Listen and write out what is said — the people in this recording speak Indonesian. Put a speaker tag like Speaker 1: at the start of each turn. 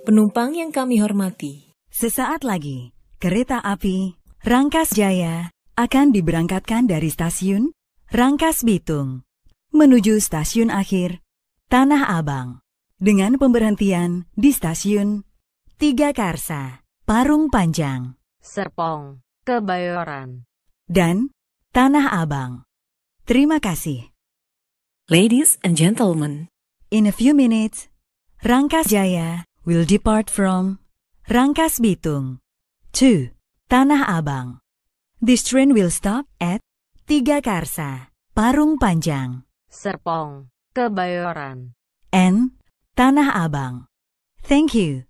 Speaker 1: Penumpang yang kami hormati,
Speaker 2: Sesaat lagi, kereta api Rangkas Jaya akan diberangkatkan dari stasiun Rangkas Bitung menuju stasiun akhir Tanah Abang dengan pemberhentian di stasiun Tiga Karsa, Parung Panjang,
Speaker 3: Serpong, Kebayoran.
Speaker 2: dan Tanah Abang. Terima kasih.
Speaker 1: ladies and gentlemen,
Speaker 2: In a few minutes, Rangkas Jaya will depart from Rangkas Bitung to Tanah Abang. This train will stop at Tiga Karsa, Parung Panjang,
Speaker 3: Serpong, Kebayoran.
Speaker 2: and Tanah Abang. Thank you.